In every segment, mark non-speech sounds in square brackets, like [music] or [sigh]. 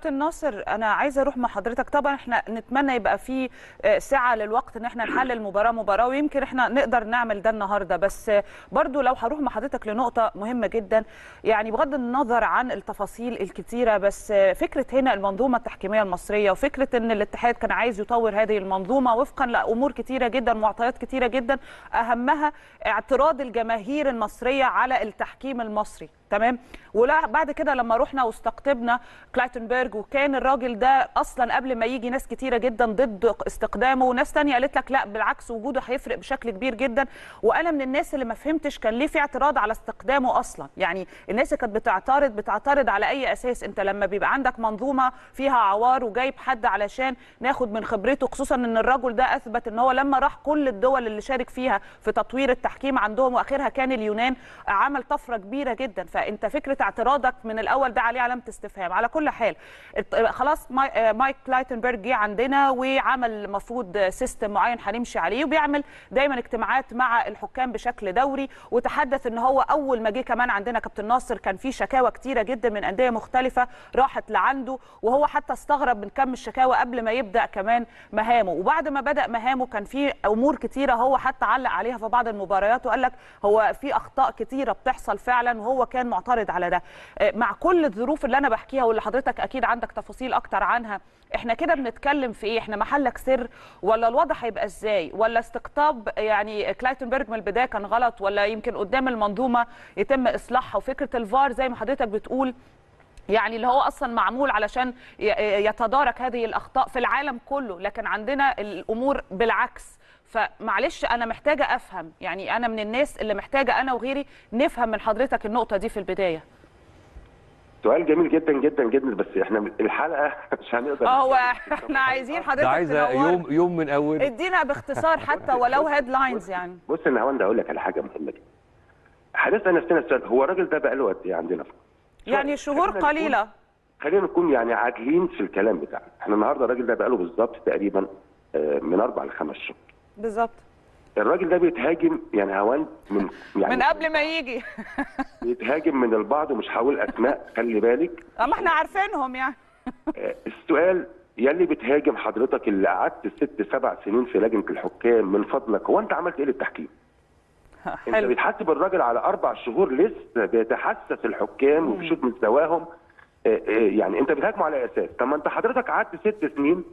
كابتن ناصر أنا عايزة أروح مع حضرتك. طبعا إحنا نتمنى يبقى في آه، سعة للوقت إن إحنا نحلل مباراة مباراة ويمكن إحنا نقدر نعمل ده النهارده. بس برضو لو هروح مع حضرتك لنقطة مهمة جدا يعني بغض النظر عن التفاصيل الكتيرة بس فكرة هنا المنظومة التحكيمية المصرية وفكرة إن الاتحاد كان عايز يطور هذه المنظومة وفقا لأمور كتيرة جدا معطيات كتيرة جدا أهمها اعتراض الجماهير المصرية على التحكيم المصري. تمام؟ ولا بعد كده لما رحنا واستقطبنا كلايتنبرج وكان الراجل ده أصلا قبل ما يجي ناس كتيرة جدا ضد استقدامه وناس تانية قالت لك لا بالعكس وجوده هيفرق بشكل كبير جدا. وأنا من الناس اللي ما فهمتش كان ليه في اعتراض على استقدامه أصلا. يعني الناس اللي كانت بتعترض بتعترض على أي أساس؟ أنت لما بيبقى عندك منظومة فيها عوار وجايب حد علشان ناخد من خبرته خصوصا إن الرجل ده أثبت إن هو لما راح كل الدول اللي شارك فيها في تطوير التحكيم عندهم وأخرها كان اليونان عمل طفرة كبيرة جدا. فانت فكرة اعتراضك من الأول ده عليه علامة استفهام. على كل حال خلاص آه، مايك كلايتنبرج جه عندنا وعمل المفروض system معين هنمشي عليه وبيعمل دايما اجتماعات مع الحكام بشكل دوري. وتحدث إن هو أول ما جه كمان عندنا كابتن ناصر كان في شكاوى كتيرة جدا من أندية مختلفة راحت لعنده وهو حتى استغرب من كم الشكاوى قبل ما يبدأ كمان مهامه. وبعد ما بدأ مهامه كان في أمور كتيرة هو حتى علق عليها في بعض المباريات وقال لك هو في أخطاء كتيرة بتحصل فعلا وهو كان معترض على ده. آه، مع كل الظروف اللي أنا بحكيها واللي حضرتك أكيد عندك تفاصيل أكتر عنها إحنا كده بنتكلم في إيه؟ إحنا محلك سر ولا الوضع هيبقى إزاي؟ ولا استقطاب يعني كلايتنبرج من البداية كان غلط؟ ولا يمكن قدام المنظومة يتم إصلاحها؟ وفكرة الفار زي ما حضرتك بتقول يعني اللي هو أصلا معمول علشان يتدارك هذه الأخطاء في العالم كله. لكن عندنا الأمور بالعكس. فمعلش أنا محتاجة أفهم يعني أنا من الناس اللي محتاجة أنا وغيري نفهم من حضرتك النقطة دي في البداية. سؤال جميل جدا جدا جدا بس إحنا الحلقة [laughs] مش هنقدر آه هو. [laughs] إحنا عايزين حضرتك عايزة يوم يوم من اول ادينا باختصار حتى ولو هيدلاينز يعني. بص أنا هوند أقول لك على حاجة مهمة جدا. هنسأل نفسنا السؤال هو الراجل ده بقى له قد إيه عندنا؟ في مصر؟ يعني شهور قليلة. خلينا نكون يعني عادلين في الكلام بتاعنا. إحنا النهارده الراجل ده بقى له بالظبط تقريبا آه، من أربع لخمس شهور. بالظبط. الراجل ده بيتهاجم يعني هوند من يعني من قبل ما يجي. [laughs] بيتهاجم من البعض ومش هقول اسماء خلي بالك. اما إحنا عارفينهم يعني. آه، السؤال يلي بتهاجم حضرتك اللي قعدت ست سبع سنين في لجنة الحكام من فضلك هو أنت عملت إيه للتحكيم؟ [laughs] أنت حلو بتحاسب الراجل على أربع شهور لسه بيتحسس الحكام وبيشوف مستواهم. آه، آه، يعني أنت بتهاجمه على أساس. طب ما أنت حضرتك قعدت ست سنين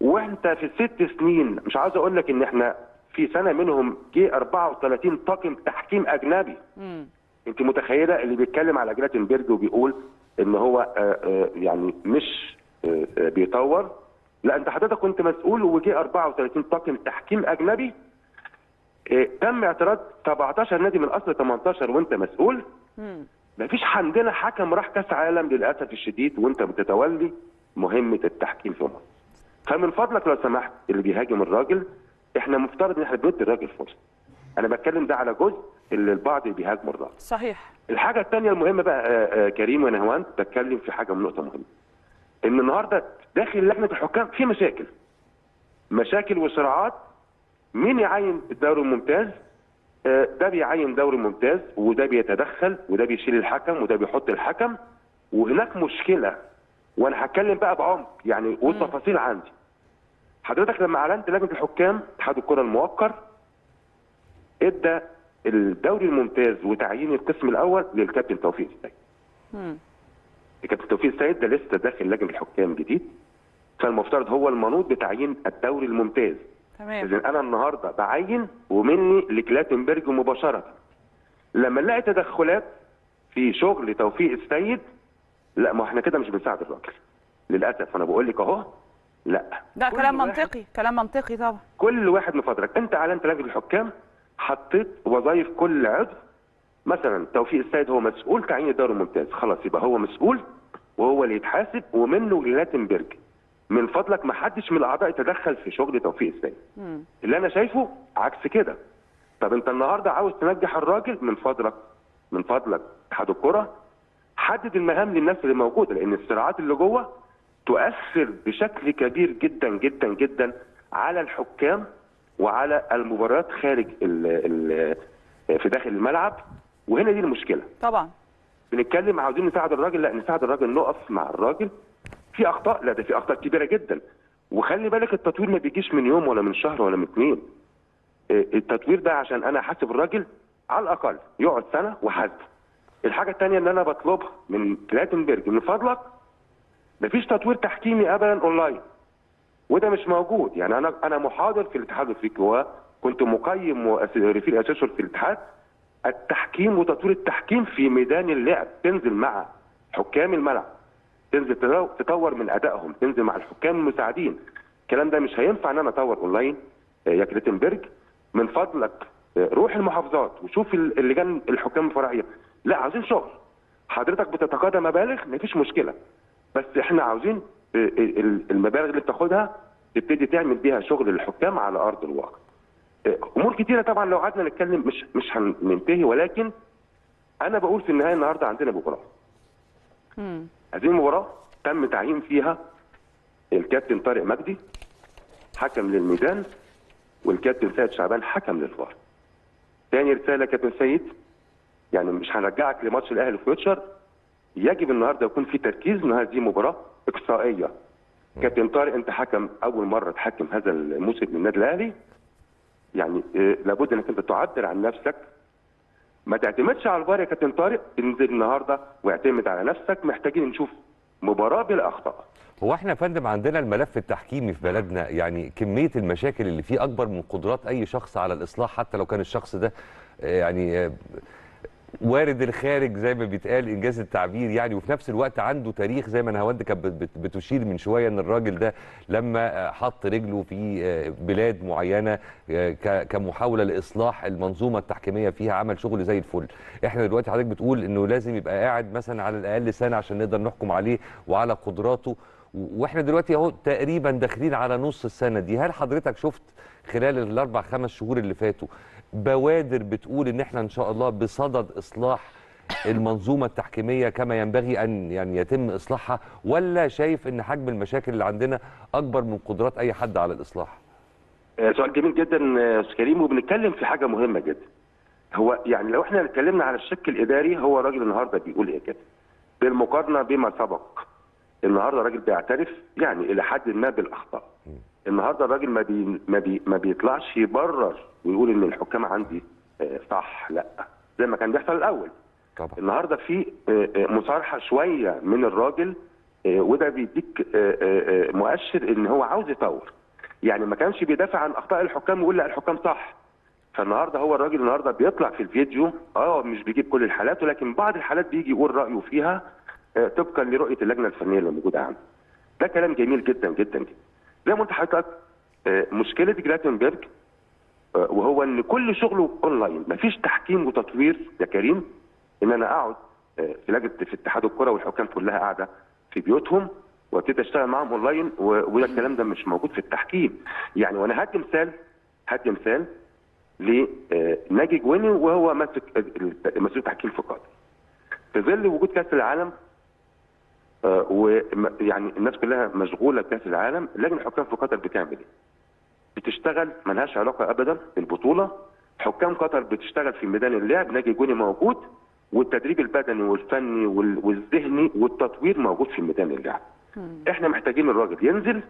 وانت في الست سنين مش عاوز أقول لك ان إحنا في سنة منهم جه 34 طاقم تحكيم أجنبي. مم. انت متخيلة اللي بيتكلم على جلاتنبرج وبيقول ان هو آه، آه، يعني مش آه، بيطور؟ لا انت حضرتك كنت مسؤول وجه 34 طاقم تحكيم أجنبي. تم اعتراض 17 نادي من أصل 18 وانت مسؤول. مفيش عندنا حكم راح كأس عالم للأسف الشديد وانت بتتولي مهمة التحكيم في مصر. فمن فضلك لو سمحت اللي بيهاجم الراجل إحنا مفترض إن إحنا بندي الراجل فرصة أنا بتكلم ده على جزء اللي البعض بيهاجموا الراجل صحيح الحاجة الثانية المهمة بقى آه، آه، كريم ونهوان بتكلم في حاجة من نقطة مهمة. إن النهاردة داخل لجنة الحكام في مشاكل. مشاكل وصراعات مين يعين الدوري الممتاز؟ آه، ده بيعين دوري ممتاز وده بيتدخل وده بيشيل الحكم وده بيحط الحكم وهناك مشكلة وأنا هتكلم بقى بعمق يعني والتفاصيل عندي. حضرتك لما أعلنت لجنة الحكام اتحاد الكرة الموقر إدى الدوري الممتاز وتعيين القسم الأول للكابتن توفيق السيد. الكابتن توفيق السيد ده لسه داخل لجنة الحكام جديد فالمفترض هو المنوط بتعيين الدوري الممتاز. تمام اذا أنا النهارده بعين ومني لكلاتنبرج مباشرة. لما نلاقي تدخلات في شغل توفيق السيد لا ما إحنا كده مش بنساعد الراجل. للأسف أنا بقول لك أهو. لا. ده كل كلام واحد- منطقي كلام منطقي طبعا. كل واحد من فضلك. أنت اعلنت لجنه الحكام حطيت وظائف كل عضو. مثلا توفيق السيد هو مسؤول تعيين الدوري الممتاز خلاص يبقى هو مسؤول وهو اللي يتحاسب ومنه لاتنبرج. من فضلك ما حدش من الأعضاء يتدخل في شغل توفيق السيد. مم. اللي أنا شايفه عكس كده. طب أنت النهارده عاوز تنجح الراجل؟ من فضلك. من فضلك. اتحاد الكره حدد المهام للناس اللي موجودة لأن الصراعات اللي جوه تؤثر بشكل كبير جدا جدا جدا على الحكام وعلى المباريات خارج ال ال في داخل الملعب. وهنا دي المشكلة. طبعا. بنتكلم عاوزين نساعد الراجل؟ لا نساعد الراجل نقف مع الراجل. في أخطاء؟ لا ده في أخطاء كبيرة جدا. وخلي بالك التطوير ما بيجيش من يوم ولا من شهر ولا من اثنين آه، التطوير ده عشان أنا أحاسب الراجل على الأقل يقعد سنة وحاسبه الحاجة الثانية إن أنا بطلبها من كلاتنبرج من فضلك مفيش تطوير تحكيمي ابدا أونلاين وده مش موجود. يعني أنا أنا محاضر في الاتحاد الأفريقي وكنت مقيم و referee assessor في الاتحاد. التحكيم وتطوير التحكيم في ميدان اللعب تنزل مع حكام الملعب تنزل تطو- تطور من أدائهم تنزل مع الحكام المساعدين. الكلام ده مش هينفع إن أنا أطور أونلاين آه، يا كليتنبرج من فضلك آه، روح المحافظات وشوف ال- اللجان الحكام الفرعية. لا عاوزين شغل. حضرتك بتتقاضى مبالغ مفيش مشكلة. بس إحنا عاوزين آه، ال- المبالغ اللي بتاخدها تبتدي تعمل بيها شغل الحكام على أرض الواقع. آه، أمور كتيرة طبعا لو قعدنا نتكلم مش مش هننتهي ولكن أنا بقول في النهاية النهارده عندنا مباراة. هذه المباراة تم تعيين فيها الكابتن طارق مجدي حكم للميدان والكابتن سيد شعبان حكم للفار. تاني رسالة يا كابتن سيد؟ يعني مش هنرجعك لماتش الأهلي فيوتشر يجب النهارده يكون في تركيز إن هذه مباراة إقصائية. كابتن طارق أنت حكم أول مرة تحكم هذا الموسم للنادي الأهلي. يعني آه، لابد إنك أنت تعبر عن نفسك. ما تعتمدش على الفار يا كابتن طارق. انزل النهارده واعتمد على نفسك. محتاجين نشوف مباراة بلا أخطاء. هو إحنا يا فندم عندنا الملف التحكيمي في بلدنا. يعني كمية المشاكل اللي فيه أكبر من قدرات أي شخص على الإصلاح حتى لو كان الشخص ده آه، يعني آه، وارد الخارج زي ما بيتقال إنجاز التعبير يعني وفي نفس الوقت عنده تاريخ زي ما نهاوند كانت بت- بت- بتشير من شوية إن الراجل ده لما آه، حط رجله في آه، بلاد معينة آه، كمحاولة لإصلاح المنظومة التحكيمية فيها عمل شغل زي الفل. إحنا دلوقتي حضرتك بتقول إنه لازم يبقى قاعد مثلا على الأقل سنة عشان نقدر نحكم عليه وعلى قدراته. وإحنا دلوقتي أهو تقريبا داخلين على نص السنة دي. هل حضرتك شفت خلال الأربع خمس شهور اللي فاتوا بوادر بتقول إن إحنا إن شاء الله بصدد إصلاح المنظومة التحكيمية كما ينبغي أن يعني يتم إصلاحها ولا شايف إن حجم المشاكل اللي عندنا أكبر من قدرات أي حد على الإصلاح؟ آه، سؤال جميل جدا آه، أستاذ كريم. وبنتكلم في حاجة مهمة جدا. هو يعني لو إحنا اتكلمنا على الشق الإداري هو الراجل النهارده بيقول إيه كده؟ بالمقارنة بما سبق النهارده الراجل بيعترف يعني إلى حد ما بالأخطاء. النهارده الراجل ما بي ما, بي ما بيطلعش يبرر ويقول إن الحكام عندي آه، صح لأ. زي ما كان بيحصل الأول. طبعا. النهارده في آه، آه، مصارحة شوية من الراجل وده بيديك مؤشر إن هو عاوز يطور. يعني ما كانش بيدافع عن أخطاء الحكام ويقول لأ الحكام صح. فالنهاردة هو الراجل النهارده بيطلع في الفيديو آه مش بيجيب كل الحالات ولكن بعض الحالات بيجي يقول رأيه فيها طبقا لرؤية اللجنة الفنية اللي موجودة عنده ده كلام جميل جدا جدا جدا. زي ما قلت لحضرتك آه، مشكلة جلاتنبرج آه، وهو إن كل شغله أونلاين مفيش تحكيم وتطوير يا كريم. إن أنا أقعد آه، في لجنة في اتحاد الكرة والحكام كلها قاعدة في بيوتهم وابتدي أشتغل معاهم أونلاين وده الكلام ده مش موجود في التحكيم. يعني وأنا هدي مثال هدي مثال لناجي جويني وهو ماسك مسؤول التحكيم في قطر. في ظل وجود كأس العالم ويعني الناس كلها مشغولة بكاس العالم لجنه الحكام في قطر بتعمل إيه؟ بتشتغل ملهاش علاقة ابدا بالبطولة. حكام قطر بتشتغل في ميدان اللعب ناجي جوني موجود والتدريب البدني والفني وال- والذهني والتطوير موجود في ميدان اللعب. إحنا محتاجين الراجل ينزل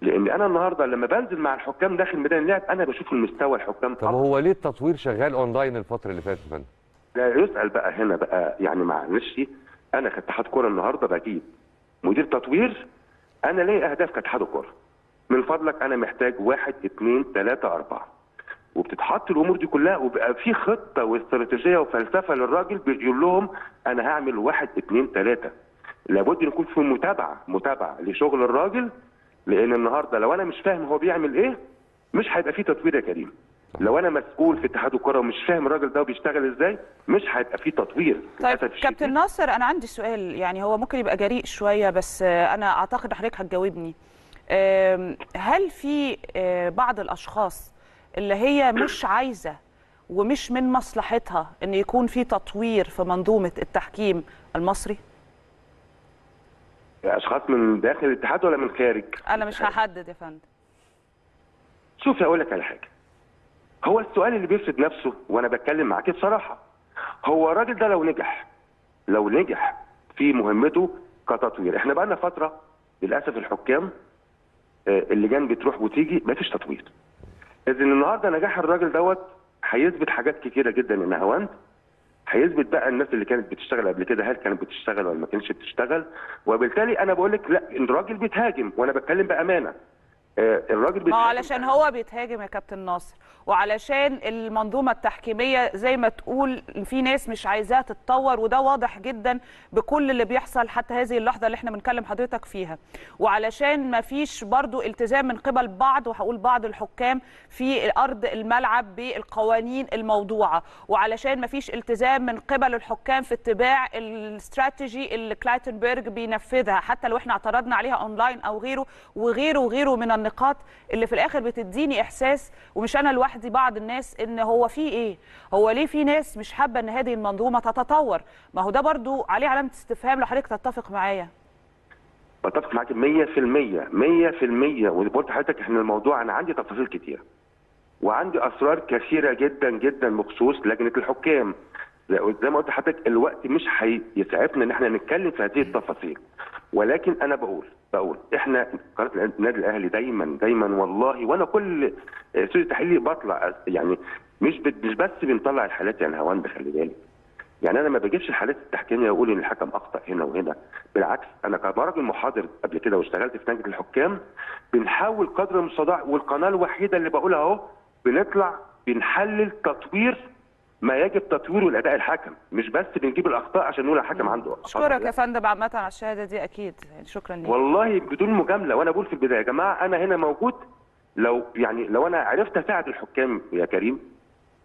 لأن أنا النهارده لما بنزل مع الحكام داخل ميدان اللعب أنا بشوف المستوى الحكام طب هو ليه التطوير شغال أونلاين الفترة اللي فاتت يا فندم؟ لا يسأل بقى هنا بقى يعني معلش أنا كاتحاد كورة النهارده بجيب. مدير تطوير أنا ليه أهداف كاتحاد كوره من فضلك أنا محتاج واحد اثنين ثلاثة أربعة. وبتتحط الأمور دي كلها وبقى في خطة واستراتيجية وفلسفة للراجل بيقول لهم أنا هعمل واحد اثنين ثلاثة لابد يكون في متابعة متابعة لشغل الراجل لأن النهاردة لو أنا مش فاهم هو بيعمل إيه مش هيبقى في تطوير يا كريم. لو أنا مسؤول في اتحاد الكرة ومش فاهم الراجل ده بيشتغل إزاي مش هيبقى في تطوير. طيب. كابتن ناصر أنا عندي سؤال. يعني هو ممكن يبقى جريء شوية بس أنا أعتقد حضرتك هتجاوبني. هل في آه، بعض الأشخاص اللي هي مش عايزة ومش من مصلحتها إن يكون في تطوير في منظومة التحكيم المصري؟ أشخاص من داخل الاتحاد ولا من خارج؟ أنا مش هحدد يا فندم. شوف أقول لك على حاجة. هو السؤال اللي بيفرض نفسه وأنا بتكلم معاك بصراحة. هو الراجل ده لو نجح لو نجح في مهمته كتطوير. إحنا بقى لنا فترة للأسف الحكام آه، اللجان بتروح وتيجي مفيش تطوير. اذا النهارده نجاح الراجل دوت هيثبت حاجات كتيرة جدا ان هوند هيثبت بقى الناس اللي كانت بتشتغل قبل كده هل كانت بتشتغل ولا ما كانتش بتشتغل. وبالتالي أنا بقول لك لا الراجل بيتهاجم وأنا بتكلم بأمانة. الراجل ما بيتهاجم. هو علشان هو بيتهاجم يا كابتن ناصر وعلشان المنظومة التحكيمية زي ما تقول في ناس مش عايزاها تتطور وده واضح جدا بكل اللي بيحصل حتى هذه اللحظة اللي إحنا بنكلم حضرتك فيها. وعلشان ما فيش برضو التزام من قبل بعض وهقول بعض الحكام في أرض الملعب بالقوانين الموضوعة. وعلشان ما فيش التزام من قبل الحكام في اتباع الاستراتيجي اللي كلايتنبرج بينفذها حتى لو إحنا اعترضنا عليها اونلاين أو غيره وغيره وغيره من النقاط اللي في الآخر بتديني إحساس ومش أنا لوحدي بعض الناس إن هو في إيه؟ هو ليه في ناس مش حابة إن هذه المنظومة تتطور؟ ما هو ده برضو عليه علامة استفهام لو حضرتك تتفق معايا. بتفق معاك 100% 100% وقلت لحضرتك إحنا الموضوع أنا عندي تفاصيل كتير. وعندي أسرار كثيرة جدا جدا بخصوص لجنة الحكام. زي ما قلت لحضرتك الوقت مش هيسعفنا إن إحنا نتكلم في هذه التفاصيل. ولكن أنا بقول بقول إحنا قناة النادي الأهلي دايما دايما والله وأنا كل استوديو تحليلي بطلع يعني مش مش بس بنطلع الحالات يعني هوند خلي بالك. يعني أنا ما بجيبش الحالات التحكيمية وأقول إن الحكم أخطأ هنا وهنا. بالعكس أنا كراجل محاضر قبل كده واشتغلت في لجنه الحكام بنحاول قدر المستطاع والقناة الوحيدة اللي بقولها أهو بنطلع بنحلل تطوير ما يجب تطويره لأداء الحكم مش بس بنجيب الأخطاء عشان نقول الحكم عنده أخطاء. أشكرك يا فندم عامة على الشهادة دي أكيد. يعني شكرا ليك. والله بدون مجاملة وأنا بقول في البداية يا جماعة أنا هنا موجود لو يعني لو أنا عرفت أساعد الحكام يا كريم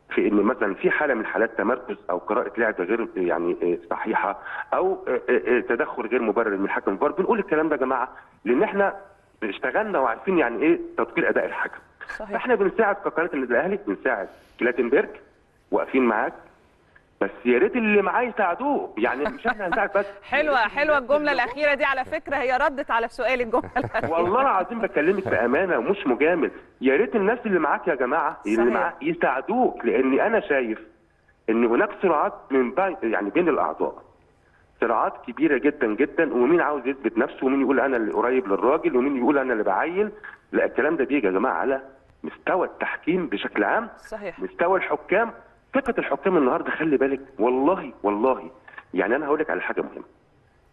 في إن مثلا في حالة من حالات تمركز أو قراءة لعب غير يعني صحيحة أو تدخل غير مبرر من الحكم الفار بنقول الكلام ده يا جماعة لأن إحنا اشتغلنا وعارفين يعني إيه تطوير أداء الحكم. صحيح. إحنا بنساعد كقناة النادي الأهلي بنساعد كلاتنبرج واقفين معاك. بس يا ريت اللي معاه يساعدوه. يعني مش إحنا هنساعد بس. [laughs] حلوة حلوة الجملة الأخيرة دي على فكرة. هي ردت على سؤال الجملة الأخيرة. [laughs] والله العظيم بكلمك بأمانة ومش مجامل. يا ريت الناس اللي معاك يا جماعة اللي صحيح. معاك يساعدوك. لأن أنا شايف إن هناك صراعات من بين يعني بين الأعضاء. صراعات كبيرة جدا جدا. ومين عاوز يثبت نفسه؟ ومين يقول أنا اللي قريب للراجل؟ ومين يقول أنا اللي بعين لا الكلام ده بيجي يا جماعة على مستوى التحكيم بشكل عام. صحيح. مستوى الحكام ثقة الحكام النهارده خلي بالك والله والله يعني أنا هقول لك على حاجة مهمة.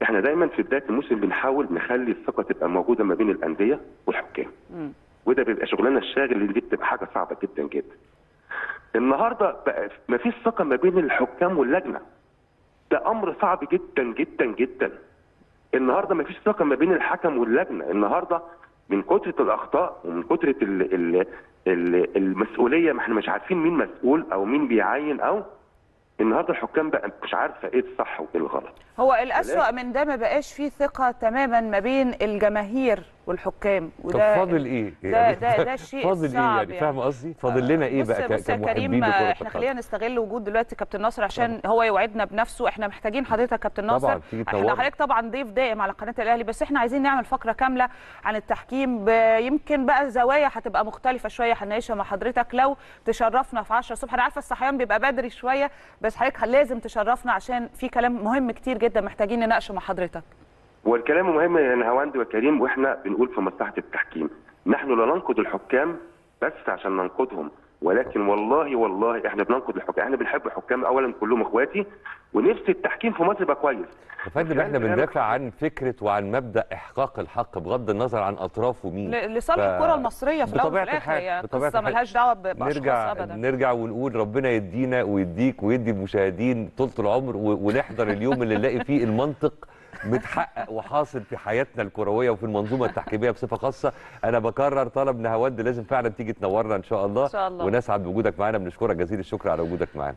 إحنا دايما في بداية الموسم بنحاول نخلي الثقة تبقى موجودة ما بين الأندية والحكام. وده بيبقى شغلنا الشاغل اللي دي بتبقى حاجة صعبة جدا جدا. النهارده بقى ما فيش ثقة ما بين الحكام واللجنة. ده أمر صعب جدا جدا جدا. النهارده ما فيش ثقة ما بين الحكم واللجنة. النهارده من كثره الأخطاء ومن كثره ال ال ال المسؤولية ما إحنا مش عارفين مين مسؤول أو مين بيعين أو النهارده الحكام بقى مش عارفة إيه الصح وإيه الغلط. هو الأسوأ من ده ما بقاش فيه ثقة تماما ما بين الجماهير. والحكام طب وده فاضل إيه؟ ده ده ده الشيء فاضل إيه يعني فاهم قصدي؟ فاضل لنا إيه بقى ك- بص يا كمحبين كريم إحنا؟ خلينا نستغل وجود دلوقتي كابتن ناصر عشان هو يوعدنا بنفسه إحنا محتاجين حضرتك كابتن ناصر طبعاً، إحنا. حضرتك طبعا ضيف دائم على قناة الأهلي بس إحنا عايزين نعمل فقرة كاملة عن التحكيم يمكن بقى زوايا هتبقى مختلفة شوية هنناقشها مع حضرتك لو تشرفنا في 10 الصبح أنا عارفة الصحيان بيبقى بدري شوية بس حضرتك لازم تشرفنا عشان في كلام مهم كتير جدا محتاجين نناقشه مع حضرتك والكلام مهم يا نهاوند وكريم وإحنا بنقول في مصلحة التحكيم. نحن لا ننقد الحكام بس عشان ننقدهم. ولكن والله والله إحنا بننقد الحكام. إحنا بنحب الحكام اولا كلهم إخواتي ونفس التحكيم في مصر يبقى كويس. يا فندم إحنا بندافع عن فكرة وعن مبدأ إحقاق الحق بغض النظر عن اطرافه مين ل- لصالح ف- الكرة المصرية في الأول وفي الآخر هي بطبيعة قصة. ملهاش دعوة بأشخاص نرجع ابدا. نرجع ونقول ربنا يدينا ويديك ويدي المشاهدين طولة العمر ونحضر اليوم اللي نلاقي فيه المنطق متحقق وحاصل في حياتنا الكروية وفي المنظومة التحكيمية بصفة خاصة. أنا بكرر طلب نهاوند لازم فعلا تيجي تنورنا إن شاء الله. إن شاء الله. ونسعد بوجودك معانا بنشكرك جزيل الشكر على وجودك معانا.